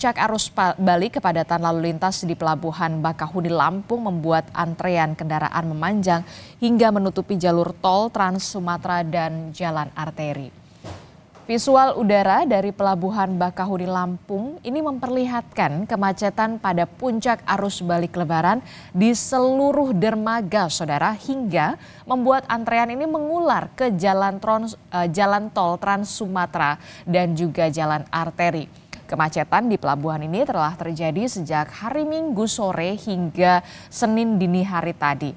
puncak arus balik kepadatan lalu lintas di Pelabuhan Bakahuni Lampung membuat antrean kendaraan memanjang hingga menutupi jalur tol Trans Sumatera dan jalan arteri. Visual udara dari Pelabuhan Bakahuni Lampung ini memperlihatkan kemacetan pada puncak arus balik lebaran di seluruh dermaga saudara hingga membuat antrean ini mengular ke jalan, uh, jalan tol Trans Sumatera dan juga jalan arteri. Kemacetan di pelabuhan ini telah terjadi sejak hari Minggu sore hingga Senin dini hari tadi.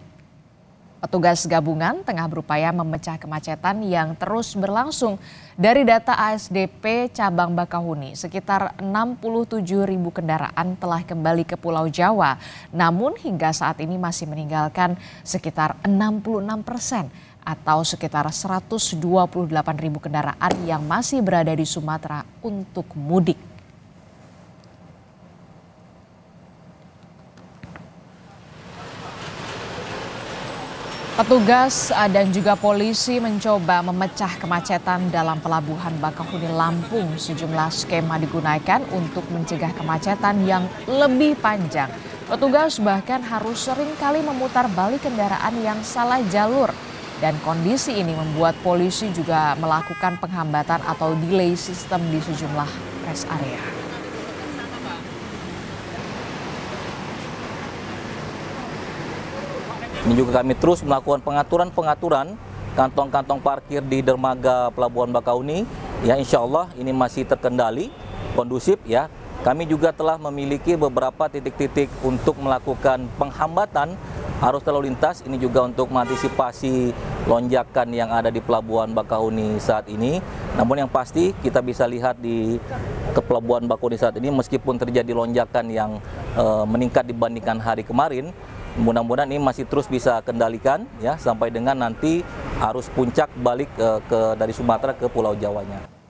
Petugas gabungan tengah berupaya memecah kemacetan yang terus berlangsung. Dari data ASDP cabang Bakahuni, sekitar 67 ribu kendaraan telah kembali ke Pulau Jawa. Namun hingga saat ini masih meninggalkan sekitar 66 persen atau sekitar 128 ribu kendaraan yang masih berada di Sumatera untuk mudik. Petugas eh, dan juga polisi mencoba memecah kemacetan dalam pelabuhan Bakahuni Lampung. Sejumlah skema digunakan untuk mencegah kemacetan yang lebih panjang. Petugas bahkan harus sering kali memutar balik kendaraan yang salah jalur. Dan kondisi ini membuat polisi juga melakukan penghambatan atau delay sistem di sejumlah rest area. Ini juga kami terus melakukan pengaturan-pengaturan kantong-kantong parkir di dermaga Pelabuhan Bakauni. Ya insya Allah ini masih terkendali, kondusif ya. Kami juga telah memiliki beberapa titik-titik untuk melakukan penghambatan arus lalu lintas. Ini juga untuk mengantisipasi lonjakan yang ada di Pelabuhan Bakauni saat ini. Namun yang pasti kita bisa lihat di ke Pelabuhan Bakauni saat ini meskipun terjadi lonjakan yang e, meningkat dibandingkan hari kemarin, Mudah-mudahan ini masih terus bisa kendalikan ya sampai dengan nanti arus puncak balik uh, ke dari Sumatera ke Pulau Jawanya.